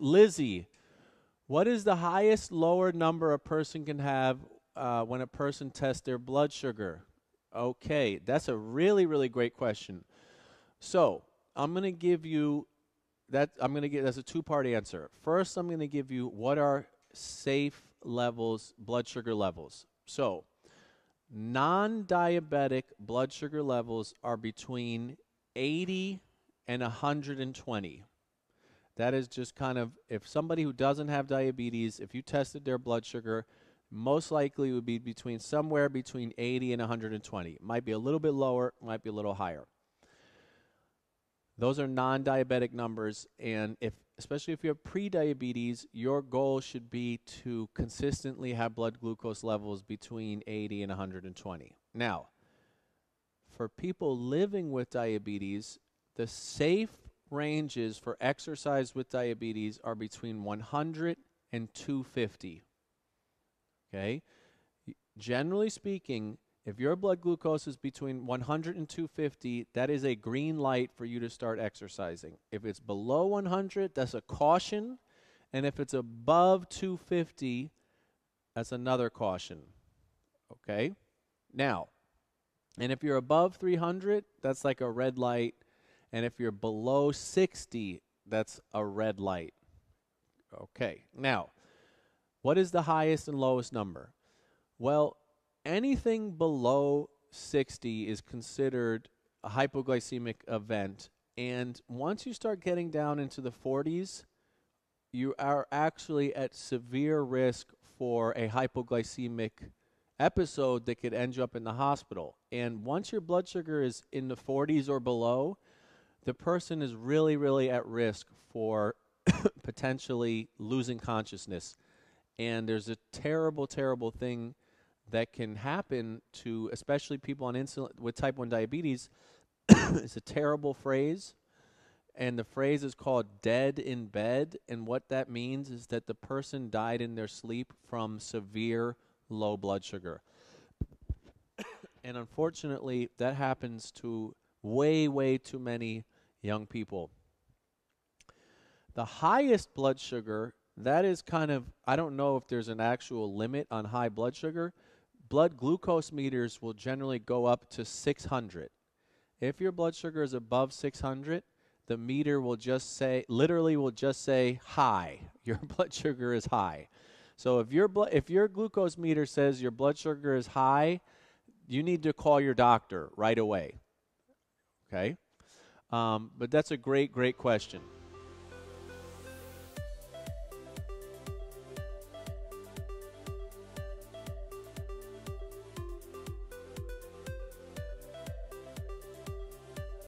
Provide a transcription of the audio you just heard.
Lizzie, what is the highest lower number a person can have uh, when a person tests their blood sugar? Okay, that's a really, really great question. So I'm going to give you that. I'm going to get that's a two-part answer. First, I'm going to give you what are safe levels, blood sugar levels. So non-diabetic blood sugar levels are between 80 and 120. That is just kind of if somebody who doesn't have diabetes, if you tested their blood sugar, most likely would be between somewhere between 80 and 120. It Might be a little bit lower, might be a little higher. Those are non-diabetic numbers and if especially if you have pre-diabetes, your goal should be to consistently have blood glucose levels between 80 and 120. Now, for people living with diabetes, the safe ranges for exercise with diabetes are between 100 and 250. Okay? Generally speaking, if your blood glucose is between 100 and 250, that is a green light for you to start exercising. If it's below 100, that's a caution. And if it's above 250, that's another caution. Okay? Now, and if you're above 300, that's like a red light. And if you're below 60, that's a red light. Okay. Now, what is the highest and lowest number? Well, anything below 60 is considered a hypoglycemic event. And once you start getting down into the 40s, you are actually at severe risk for a hypoglycemic episode that could end you up in the hospital. And once your blood sugar is in the 40s or below, the person is really, really at risk for potentially losing consciousness. And there's a terrible, terrible thing that can happen to especially people on insulin with type 1 diabetes it's a terrible phrase. And the phrase is called dead in bed. And what that means is that the person died in their sleep from severe low blood sugar. And unfortunately that happens to way way too many young people the highest blood sugar that is kind of I don't know if there's an actual limit on high blood sugar blood glucose meters will generally go up to 600. If your blood sugar is above 600, the meter will just say, literally will just say high. Your blood sugar is high. So if your blood, if your glucose meter says your blood sugar is high, you need to call your doctor right away. Okay, um, but that's a great, great question.